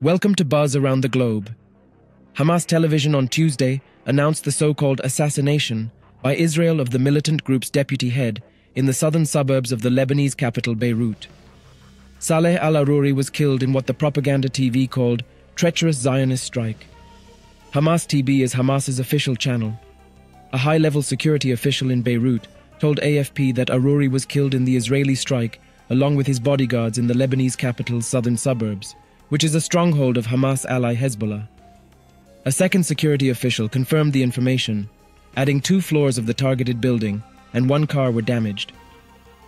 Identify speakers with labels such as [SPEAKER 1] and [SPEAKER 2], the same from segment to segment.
[SPEAKER 1] Welcome to Buzz Around the Globe. Hamas television on Tuesday announced the so called assassination by Israel of the militant group's deputy head in the southern suburbs of the Lebanese capital Beirut. Saleh al Aruri was killed in what the propaganda TV called treacherous Zionist strike. Hamas TV is Hamas's official channel. A high level security official in Beirut told AFP that Aruri was killed in the Israeli strike along with his bodyguards in the Lebanese capital's southern suburbs, which is a stronghold of Hamas ally Hezbollah. A second security official confirmed the information, adding two floors of the targeted building and one car were damaged.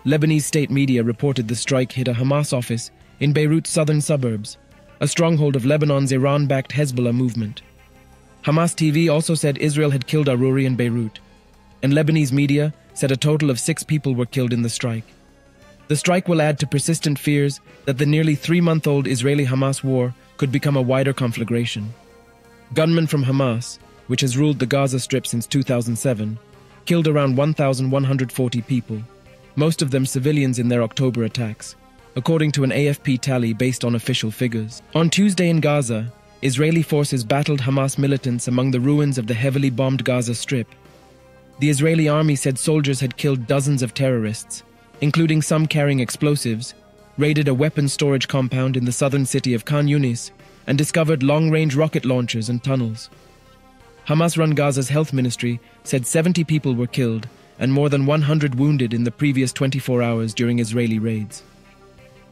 [SPEAKER 1] Lebanese state media reported the strike hit a Hamas office in Beirut's southern suburbs, a stronghold of Lebanon's Iran backed Hezbollah movement. Hamas TV also said Israel had killed Aruri in Beirut, and Lebanese media said a total of six people were killed in the strike. The strike will add to persistent fears that the nearly three month old Israeli Hamas war could become a wider conflagration. Gunmen from Hamas, which has ruled the Gaza Strip since 2007, killed around 1,140 people, most of them civilians in their October attacks, according to an AFP tally based on official figures. On Tuesday in Gaza, Israeli forces battled Hamas militants among the ruins of the heavily bombed Gaza Strip. The Israeli army said soldiers had killed dozens of terrorists including some carrying explosives, raided a weapons storage compound in the southern city of Khan Yunis, and discovered long range rocket launchers and tunnels. Hamas run Gaza's health ministry said 70 people were killed and more than 100 wounded in the previous 24 hours during Israeli raids.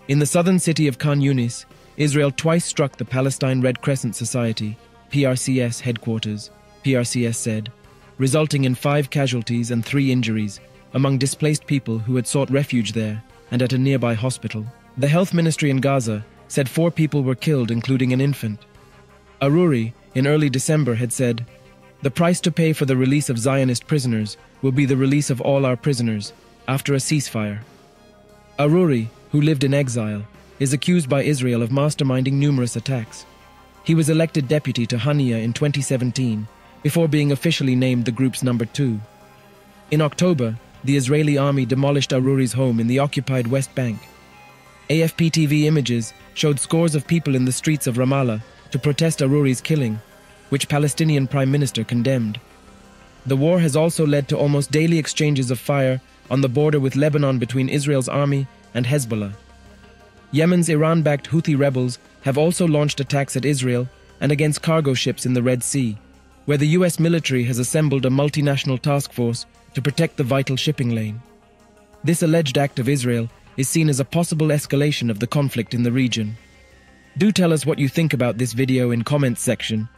[SPEAKER 1] In the southern city of Khan Yunis, Israel twice struck the Palestine Red Crescent Society, PRCS headquarters, PRCS said, resulting in five casualties and three injuries among displaced people who had sought refuge there and at a nearby hospital. The health ministry in Gaza said four people were killed, including an infant. Aruri, in early December, had said, The price to pay for the release of Zionist prisoners will be the release of all our prisoners after a ceasefire. Aruri, who lived in exile, is accused by Israel of masterminding numerous attacks. He was elected deputy to Haniyeh in 2017 before being officially named the group's number two. In October, the Israeli army demolished Aruri's home in the occupied West Bank. AFP TV images showed scores of people in the streets of Ramallah to protest Aruri's killing, which Palestinian Prime Minister condemned. The war has also led to almost daily exchanges of fire on the border with Lebanon between Israel's army and Hezbollah. Yemen's Iran backed Houthi rebels have also launched attacks at Israel and against cargo ships in the Red Sea, where the US military has assembled a multinational task force to protect the vital shipping lane. This alleged act of Israel is seen as a possible escalation of the conflict in the region. Do tell us what you think about this video in comments section